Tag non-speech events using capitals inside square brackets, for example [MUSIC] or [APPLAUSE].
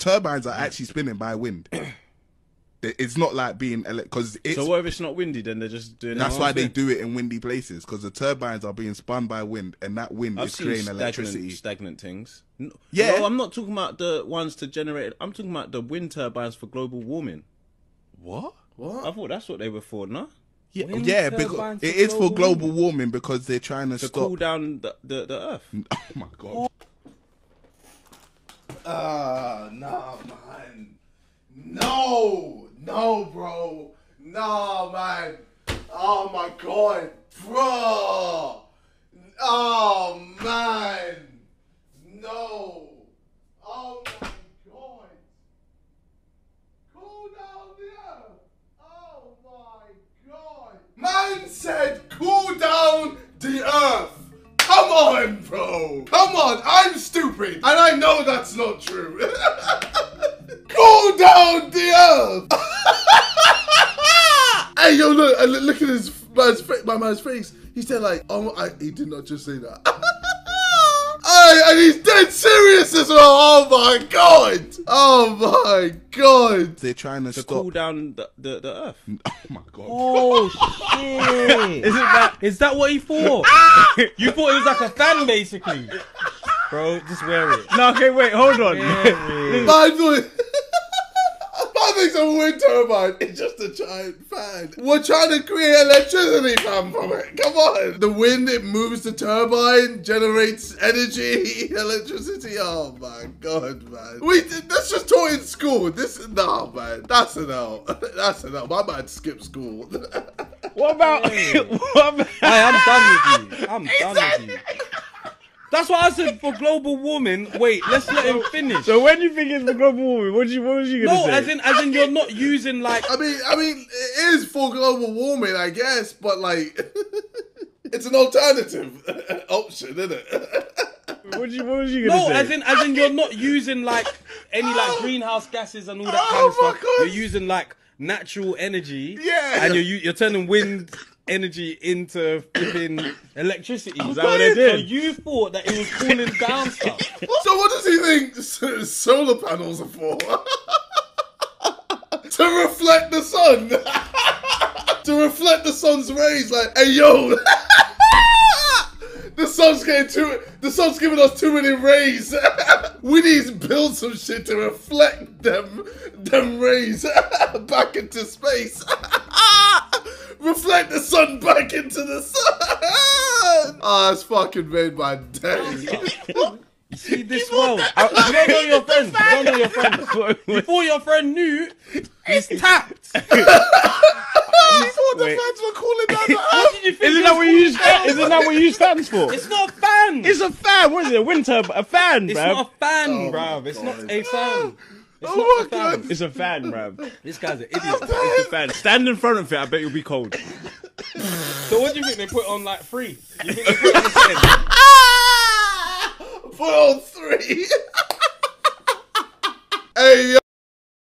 turbines are actually spinning by wind. [CLEARS THROAT] It's not like being because it's. So what if it's not windy? Then they're just doing. That's why they do it in windy places because the turbines are being spun by wind, and that wind I've is seen creating stagnant, electricity. stagnant things. No, Yeah. no, I'm not talking about the ones to generate. I'm talking about the wind turbines for global warming. What? What? I thought that's what they were for, no? Yeah, Wind yeah, because turbines it for global global warming because they're trying to, To stop. cool down the, the, the earth. [LAUGHS] Oh my god! Ah, nah, man. No, no, bro. Nah, man. Oh my god, bro. Oh man. No. Oh my god. Cool down the earth. Oh my god. Man said cool down the stupid. And I know that's not true. [LAUGHS] cool down the earth. [LAUGHS] hey, yo, look. uh, Look look at his man's fa- my man's face. He said like, oh, I, he did not just say that. [LAUGHS] Hey, and he's dead serious as well. Oh my god. Oh my god. They're trying to To stop. cool down the, the, the earth. Oh my god! Oh shit! Isn't that. Is that what he thought? you thought it was like a fan, basically. Bro, just wear it. No, okay, wait, hold on. Wear [LAUGHS] it. Man, doing. Man a wind turbine is just a giant fan. We're trying to create electricity, fam, from it. Come on. The wind, it moves the turbine, generates energy, [LAUGHS] electricity. Oh my god, man. We that's just taught in school. This nah, man. That's an L. [LAUGHS] That's an L. My man skipped school. What about. what about. Hey, I'm done with you. I'm done with you. That's what I said for global warming. Wait, let's let him finish. So when you think it's for global warming, what, you, what was you going to no, say? as in, as in, you're not using like. I mean, I mean, it is for global warming, I guess, but like, [LAUGHS] it's an alternative [LAUGHS] option, isn't it? [LAUGHS] What, you, what was you going to No, say? as in, as in, you're not using like any like greenhouse gases and all that oh kind Oh of my stuff. God. You're using like natural energy. Yeah. And you're you're turning wind energy into flipping [COUGHS] electricity. Is that what they're So you thought that it was cooling down [LAUGHS] stuff. So what does he think s- solar panels are for? [LAUGHS] to reflect the sun. [LAUGHS] to reflect the sun's rays. Like, hey yo, the sun's getting too. The sun's giving us too many rays. we need to build some shit to reflect them, them rays back into space. Reflect the sun back into the sun. Oh, [LAUGHS] it's fucking made my day. You see [LAUGHS] this world. Uh, you don't know your friend. You don't know your friends. [LAUGHS] Before your friend knew, he's tapped. I thought the Wait. fans were cooling down the What did you think? Isn't that what you use? Isn't that what you use fans for? It's not a fan. It's a fan. What is it? A wind turbine? A fan, It's bruv. not a fan, Oh bruv. It's God. not a fan. It's Oh not my a fan. God. It's a fan, bruv. This guy's an [LAUGHS] idiot. It's a fan. Stand in front of it. I bet you'll be cold. So what do you think they put on like three? You think they put on the ten? [LAUGHS] Put on three. hey, [LAUGHS] yo.